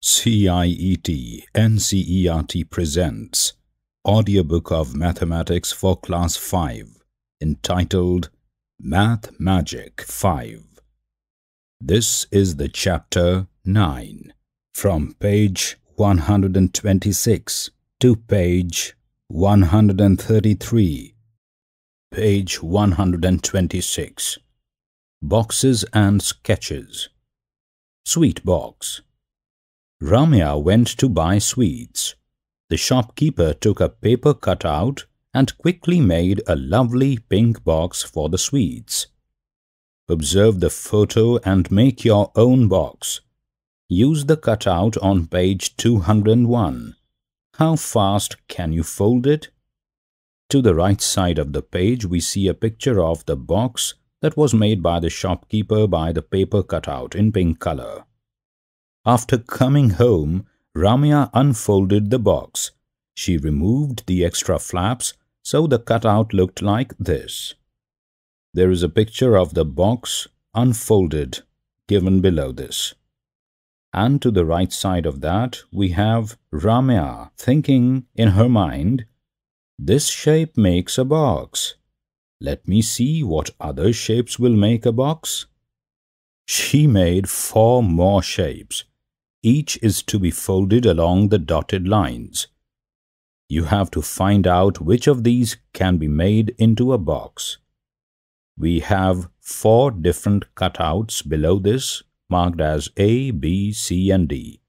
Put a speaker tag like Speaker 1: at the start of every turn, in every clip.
Speaker 1: CIET NCERT presents Audiobook of Mathematics for Class 5 entitled Math Magic 5. This is the chapter 9 from page 126 to page 133. Page 126. Boxes and Sketches. Sweet Box. Ramya went to buy sweets. The shopkeeper took a paper cutout and quickly made a lovely pink box for the sweets. Observe the photo and make your own box. Use the cutout on page 201. How fast can you fold it? To the right side of the page, we see a picture of the box that was made by the shopkeeper by the paper cutout in pink color. After coming home, Ramya unfolded the box. She removed the extra flaps so the cutout looked like this. There is a picture of the box unfolded given below this. And to the right side of that, we have Ramya thinking in her mind, This shape makes a box. Let me see what other shapes will make a box. She made four more shapes each is to be folded along the dotted lines. You have to find out which of these can be made into a box. We have four different cutouts below this marked as A, B, C and D.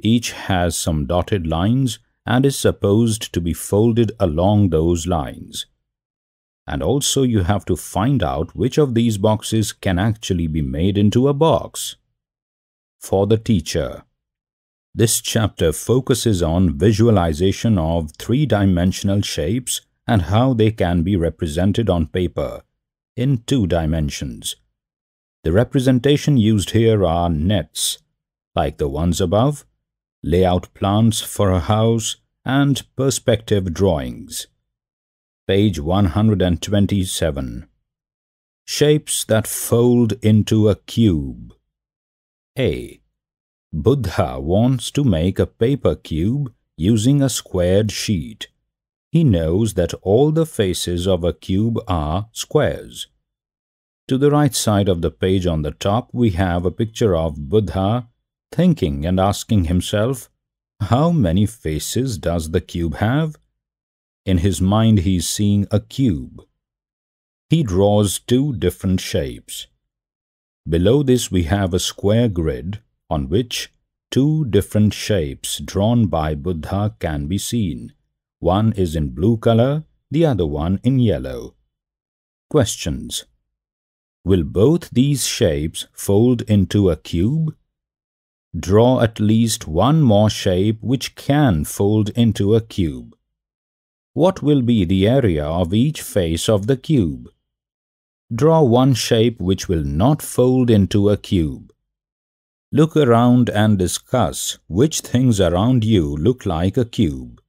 Speaker 1: Each has some dotted lines and is supposed to be folded along those lines. And also you have to find out which of these boxes can actually be made into a box. For the teacher, this chapter focuses on visualization of three-dimensional shapes and how they can be represented on paper in two dimensions. The representation used here are nets, like the ones above, layout plans for a house, and perspective drawings. Page 127 Shapes that fold into a cube A. Buddha wants to make a paper cube using a squared sheet. He knows that all the faces of a cube are squares. To the right side of the page on the top, we have a picture of Buddha thinking and asking himself, how many faces does the cube have? In his mind, he is seeing a cube. He draws two different shapes. Below this, we have a square grid on which two different shapes drawn by Buddha can be seen. One is in blue color, the other one in yellow. Questions Will both these shapes fold into a cube? Draw at least one more shape which can fold into a cube. What will be the area of each face of the cube? Draw one shape which will not fold into a cube. Look around and discuss which things around you look like a cube.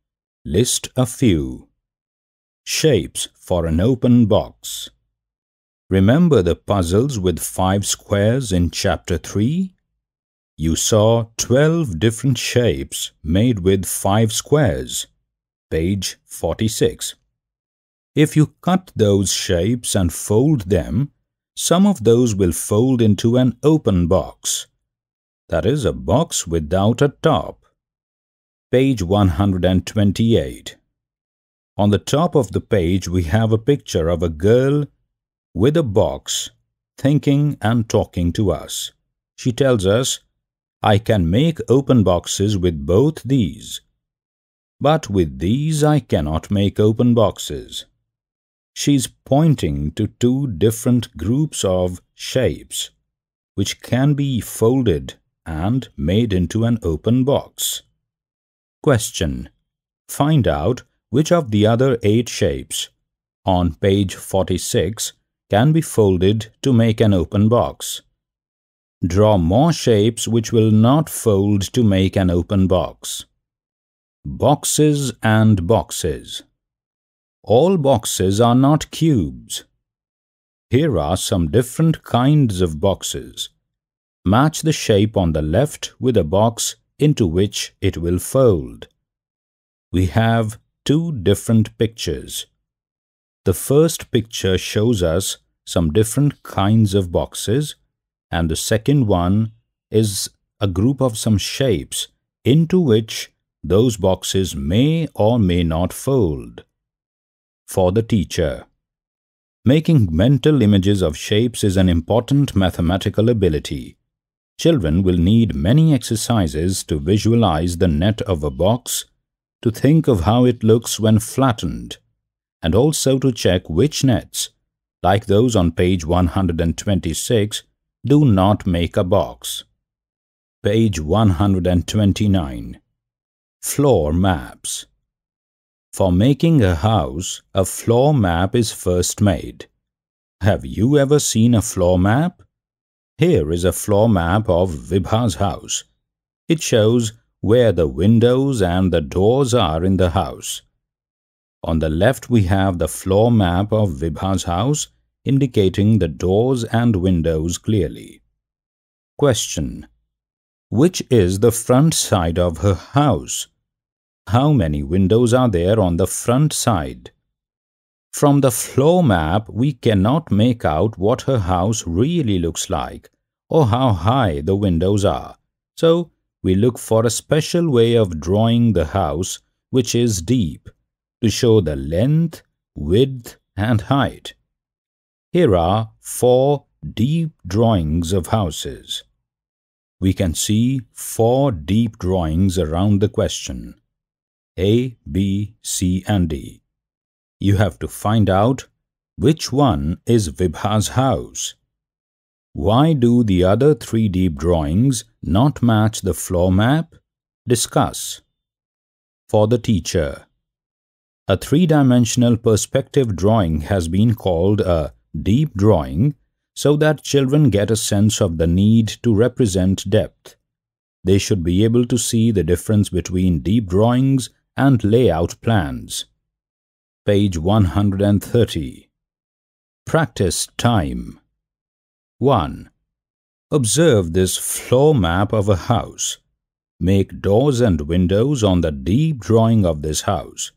Speaker 1: List a few. Shapes for an open box. Remember the puzzles with five squares in chapter 3? You saw 12 different shapes made with five squares. Page 46. If you cut those shapes and fold them, some of those will fold into an open box that is a box without a top. Page 128. On the top of the page we have a picture of a girl with a box thinking and talking to us. She tells us, I can make open boxes with both these. But with these I cannot make open boxes. She's pointing to two different groups of shapes, which can be folded and made into an open box. Question. Find out which of the other eight shapes on page 46 can be folded to make an open box. Draw more shapes which will not fold to make an open box. Boxes and boxes. All boxes are not cubes. Here are some different kinds of boxes. Match the shape on the left with a box into which it will fold. We have two different pictures. The first picture shows us some different kinds of boxes and the second one is a group of some shapes into which those boxes may or may not fold. For the teacher, making mental images of shapes is an important mathematical ability. Children will need many exercises to visualize the net of a box, to think of how it looks when flattened, and also to check which nets, like those on page 126, do not make a box. Page 129 Floor Maps For making a house, a floor map is first made. Have you ever seen a floor map? Here is a floor map of Vibha's house. It shows where the windows and the doors are in the house. On the left we have the floor map of Vibha's house indicating the doors and windows clearly. Question. Which is the front side of her house? How many windows are there on the front side? From the floor map, we cannot make out what her house really looks like or how high the windows are. So, we look for a special way of drawing the house which is deep to show the length, width and height. Here are four deep drawings of houses. We can see four deep drawings around the question. A, B, C and D. You have to find out which one is Vibha's house. Why do the other three deep drawings not match the floor map? Discuss. For the teacher. A three-dimensional perspective drawing has been called a deep drawing so that children get a sense of the need to represent depth. They should be able to see the difference between deep drawings and layout plans. Page 130. Practice time. 1. Observe this floor map of a house. Make doors and windows on the deep drawing of this house.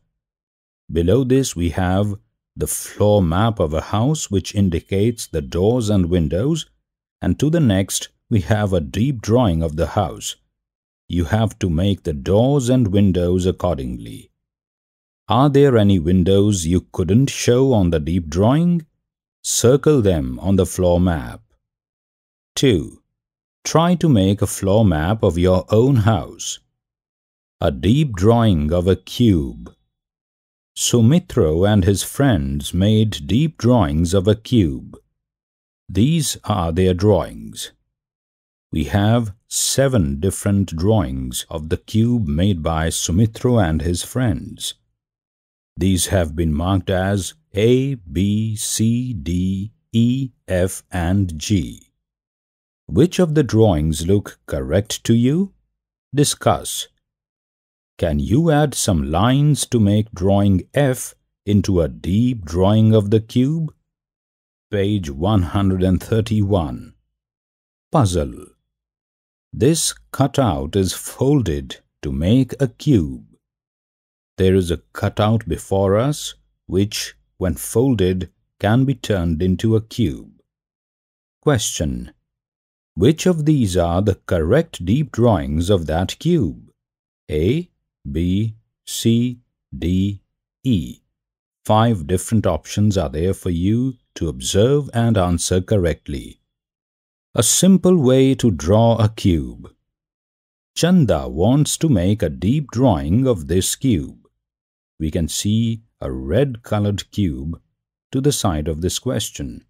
Speaker 1: Below this we have the floor map of a house which indicates the doors and windows, and to the next we have a deep drawing of the house. You have to make the doors and windows accordingly. Are there any windows you couldn't show on the deep drawing? Circle them on the floor map. 2. Try to make a floor map of your own house. A deep drawing of a cube. Sumitro and his friends made deep drawings of a cube. These are their drawings. We have seven different drawings of the cube made by Sumitro and his friends. These have been marked as A, B, C, D, E, F and G. Which of the drawings look correct to you? Discuss. Can you add some lines to make drawing F into a deep drawing of the cube? Page 131. Puzzle. This cutout is folded to make a cube. There is a cutout before us which, when folded, can be turned into a cube. Question. Which of these are the correct deep drawings of that cube? A, B, C, D, E. Five different options are there for you to observe and answer correctly. A simple way to draw a cube. Chanda wants to make a deep drawing of this cube. We can see a red-colored cube to the side of this question.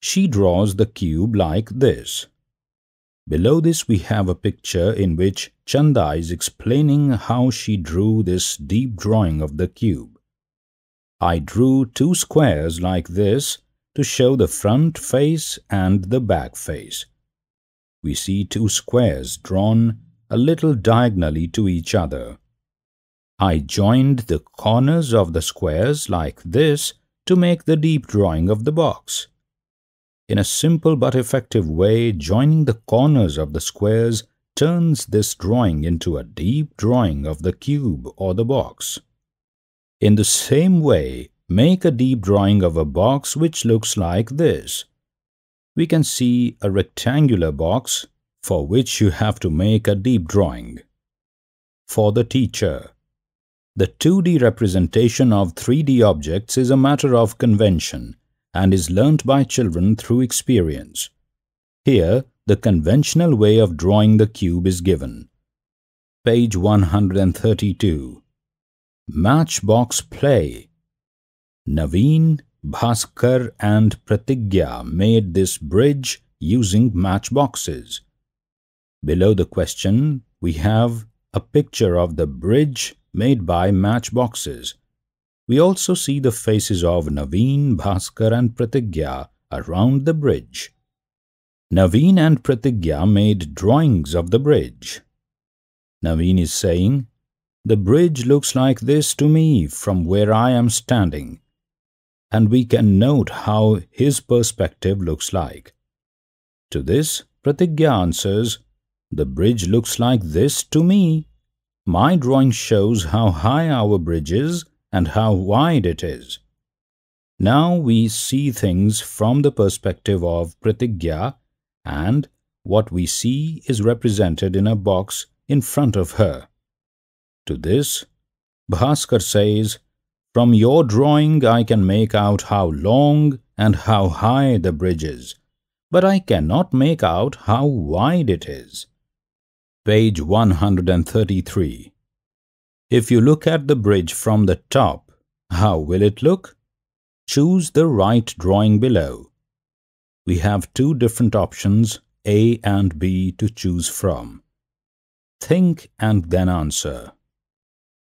Speaker 1: She draws the cube like this. Below this we have a picture in which Chanda is explaining how she drew this deep drawing of the cube. I drew two squares like this to show the front face and the back face. We see two squares drawn a little diagonally to each other. I joined the corners of the squares like this to make the deep drawing of the box. In a simple but effective way, joining the corners of the squares turns this drawing into a deep drawing of the cube or the box. In the same way, make a deep drawing of a box which looks like this. We can see a rectangular box for which you have to make a deep drawing. For the teacher, the 2D representation of 3D objects is a matter of convention and is learnt by children through experience. Here, the conventional way of drawing the cube is given. Page 132. Matchbox Play Naveen, Bhaskar and Pratigya made this bridge using matchboxes. Below the question, we have a picture of the bridge made by matchboxes. We also see the faces of Naveen, Bhaskar and Pratigya around the bridge. Naveen and Pratigya made drawings of the bridge. Naveen is saying, The bridge looks like this to me from where I am standing. And we can note how his perspective looks like. To this, Pratigya answers, The bridge looks like this to me. My drawing shows how high our bridge is and how wide it is. Now we see things from the perspective of Pratigya and what we see is represented in a box in front of her. To this, Bhaskar says, From your drawing I can make out how long and how high the bridge is, but I cannot make out how wide it is. Page 133. If you look at the bridge from the top, how will it look? Choose the right drawing below. We have two different options, A and B, to choose from. Think and then answer.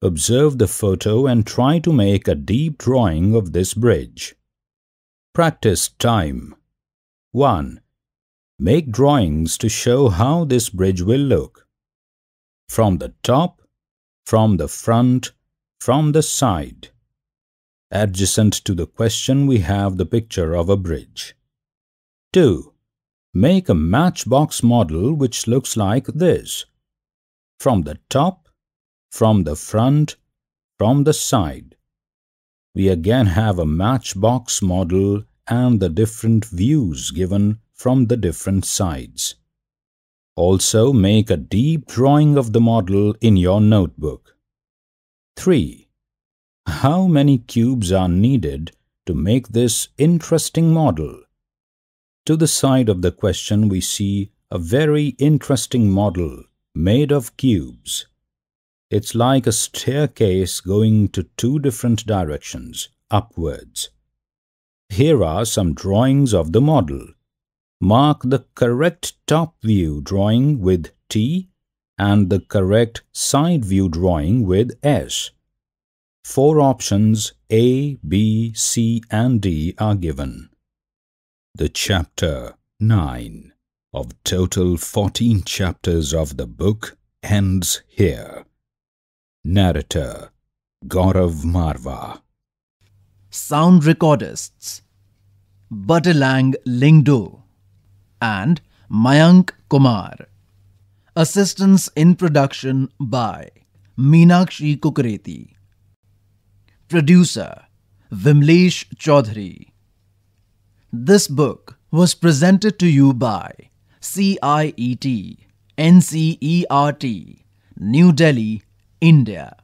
Speaker 1: Observe the photo and try to make a deep drawing of this bridge. Practice time. 1. Make drawings to show how this bridge will look from the top, from the front, from the side. Adjacent to the question we have the picture of a bridge. 2. Make a matchbox model which looks like this. From the top, from the front, from the side. We again have a matchbox model and the different views given from the different sides. Also make a deep drawing of the model in your notebook. 3. How many cubes are needed to make this interesting model? To the side of the question we see a very interesting model made of cubes. It's like a staircase going to two different directions, upwards. Here are some drawings of the model. Mark the correct top view drawing with T and the correct side view drawing with S. Four options A, B, C and D are given. The chapter 9 of total 14 chapters of the book ends here. Narrator Gaurav Marva
Speaker 2: Sound recordists Butterlang Lingdo and Mayank Kumar. Assistance in production by Meenakshi Kukareti. Producer Vimlesh Chaudhary. This book was presented to you by CIET NCERT, New Delhi, India.